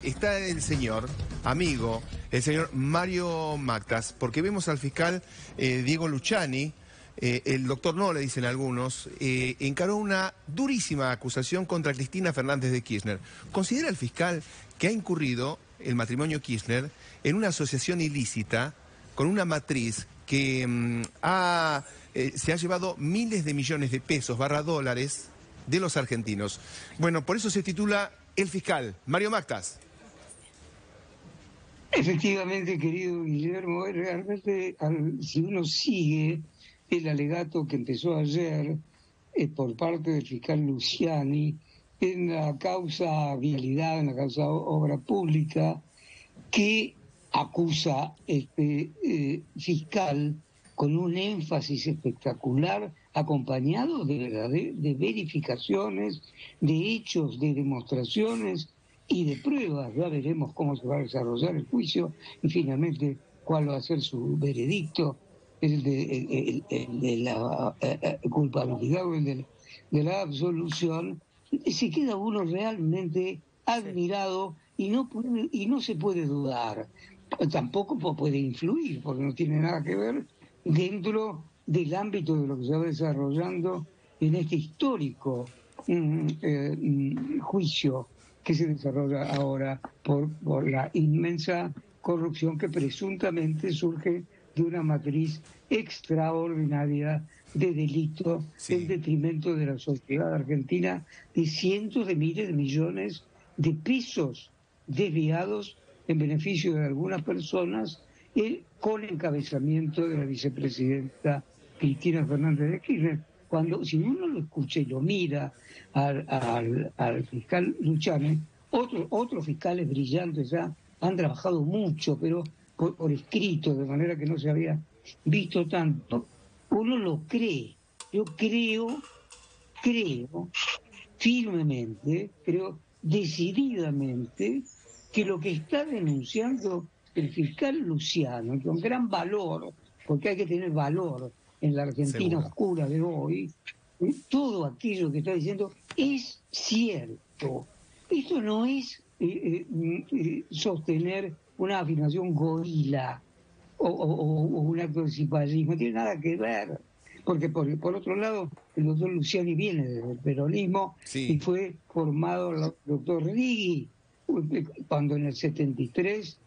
Está el señor, amigo, el señor Mario Mactas, porque vemos al fiscal eh, Diego Luciani, eh, el doctor no, le dicen algunos, eh, encaró una durísima acusación contra Cristina Fernández de Kirchner. ¿Considera el fiscal que ha incurrido el matrimonio Kirchner en una asociación ilícita con una matriz que mm, se ha llevado miles de millones de pesos barra dólares de los argentinos? Bueno, por eso se titula El fiscal, Mario Mactas. Efectivamente, querido Guillermo, realmente si uno sigue el alegato que empezó ayer eh, por parte del fiscal Luciani en la causa vialidad, en la causa obra pública, que acusa este eh, fiscal con un énfasis espectacular, acompañado de, de verificaciones, de hechos, de demostraciones y de pruebas. Ya veremos cómo se va a desarrollar el juicio y finalmente cuál va a ser su veredicto, el de, la eh, eh, culpabilidad o el de, la absolución. Se queda uno realmente admirado y no, puede, y no se puede dudar. Tampoco puede influir, porque no tiene nada que ver dentro del ámbito de lo que se va desarrollando en este histórico mm, eh, mm, juicio que se desarrolla ahora por, por la inmensa corrupción que presuntamente surge de una matriz extraordinaria de delito en detrimento de la sociedad argentina de cientos de miles de millones de pesos desviados en beneficio de algunas personas eh, con encabezamiento de la vicepresidenta Cristina Fernández de Kirchner cuando si uno lo escucha y lo mira al, al, fiscal Luchane, otros otros fiscales brillantes ya han trabajado mucho, pero por, escrito, de manera que no se había visto tanto, uno lo cree. Yo creo, creo firmemente, creo decididamente, que lo que está denunciando el fiscal Luciano, con gran valor, porque hay que tener valor en la Argentina oscura de hoy, ¿eh? todo aquello que está diciendo es cierto. Esto no es eh, eh, sostener una afirmación gorila o, un acto de simpatía, no tiene nada que ver. Porque por, por otro lado, el doctor Luciani viene del peronismo y fue formado el doctor Rigui, cuando en el 73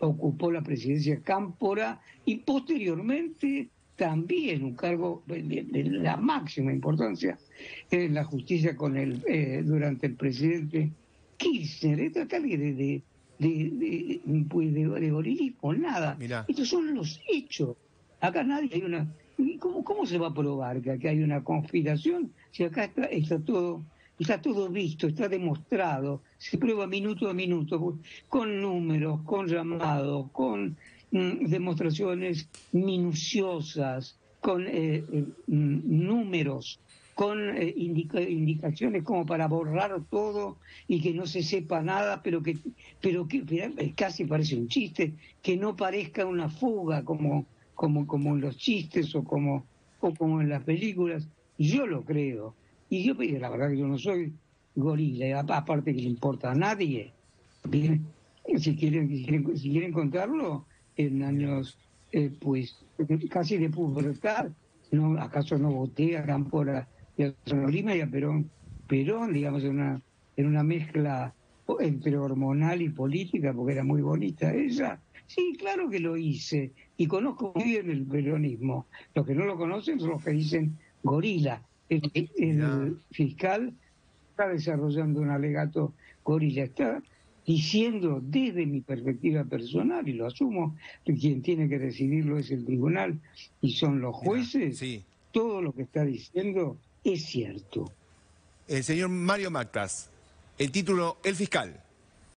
ocupó la presidencia Cámpora y posteriormente también un cargo de, la máxima importancia en la justicia con el eh, durante el presidente Kirchner. Esto acá de, de, de, pues de, gorilismo, nada. Estos son los hechos. Acá nadie hay una... ¿Cómo, ¿Cómo se va a probar que acá hay una conspiración si acá está, está todo está todo visto, está demostrado, se prueba minuto a minuto, con números, con llamados, con Mm, demostraciones minuciosas, con eh, eh, mm, números, con eh, indicaciones como para borrar todo y que no se sepa nada, pero que, pero que casi parece un chiste, que no parezca una fuga como, como, como en los chistes o como, o como en las películas. Yo lo creo. Y yo, la verdad que yo no soy gorila, aparte que le importa a nadie. Si quieren, si quieren, si quieren contarlo, en años pues casi de pubertad, no acaso no voté a Campora y a Lima y a Perón, Perón, digamos, en una, en una mezcla entre hormonal y política, porque era muy bonita ella. Sí, claro que lo hice, y conozco muy bien el peronismo. Los que no lo conocen son los que dicen gorila. El, el fiscal está desarrollando un alegato gorila. Está diciendo desde mi perspectiva personal, y lo asumo, que quien tiene que decidirlo es el tribunal y son los jueces, todo lo que está diciendo es cierto. El señor Mario Mactas, el título El Fiscal.